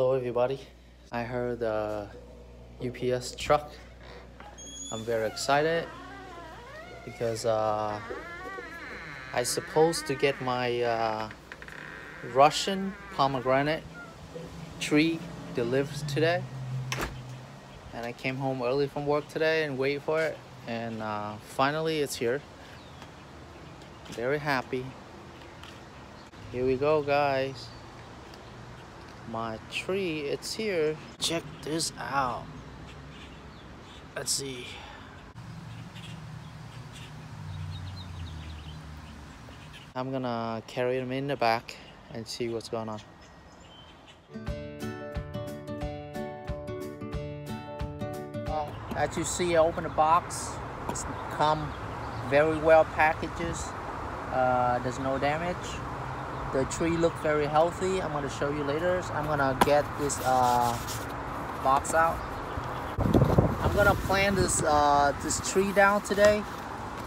Hello everybody. I heard the UPS truck. I'm very excited because uh, I supposed to get my uh, Russian pomegranate tree delivered today. And I came home early from work today and wait for it. And uh, finally it's here. Very happy. Here we go guys my tree. It's here. Check this out. Let's see. I'm gonna carry them in the back and see what's going on. As you see I open the box. It's come very well packages. Uh, there's no damage the tree look very healthy. I'm going to show you later. So i'm going to get this uh, box out. I'm going to plant this uh, this tree down today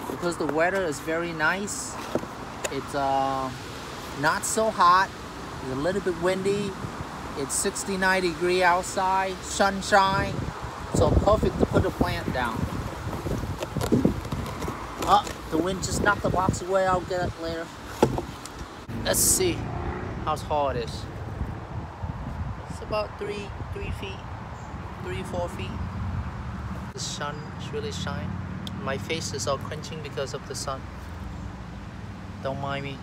because the weather is very nice. It's uh, not so hot. It's a little bit windy. It's 69 degree outside sunshine. So perfect to put a plant down. Oh the wind just knocked the box away. I'll get it later Let's see how tall it is. It's about three, three feet, three, four feet. The sun is really shining. My face is all quenching because of the sun. Don't mind me.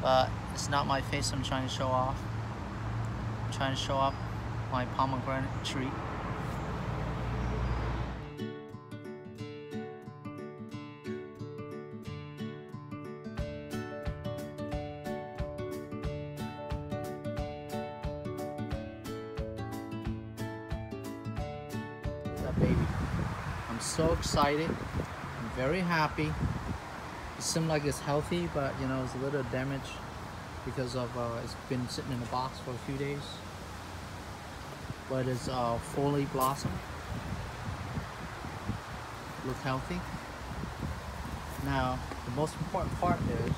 But it's not my face I'm trying to show off. I'm trying to show off my pomegranate tree. Baby. I'm so excited. I'm very happy. It seems like it's healthy, but you know, it's a little damaged because of uh, it's been sitting in the box for a few days. But it's uh, fully blossomed. Look healthy. Now, the most important part is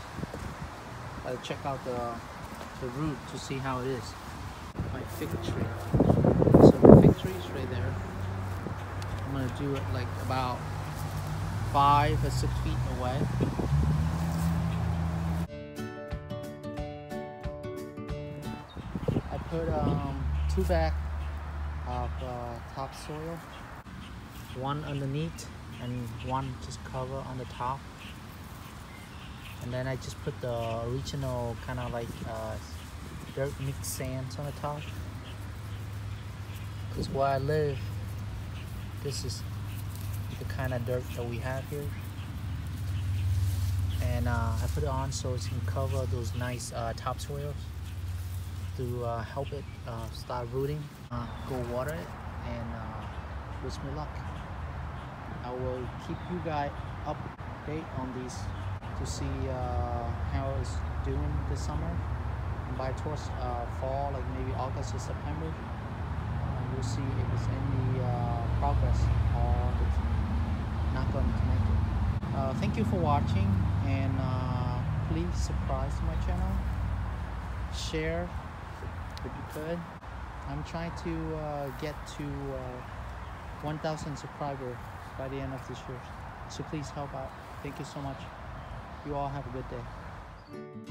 I check out the the root to see how it is. My fig tree. So the fig tree is right there. Do it like about five or six feet away. I put um, two bags of uh, topsoil, one underneath and one just cover on the top. And then I just put the original kind of like uh, dirt mixed sands on the top. Because where I live, this is the kind of dirt that we have here. And uh, I put it on so it can cover those nice uh, topsoils to uh, help it uh, start rooting uh, go water it and uh, wish me luck. I will keep you guys update on these to see how it's doing this summer. And by towards fall like maybe August or September we'll see if it's any uh, progress. Uh, thank you for watching and uh, please subscribe to my channel. Share if you could. I'm trying to uh, get to uh, 1,000 subscribers by the end of this year. So please help out. Thank you so much. You all have a good day.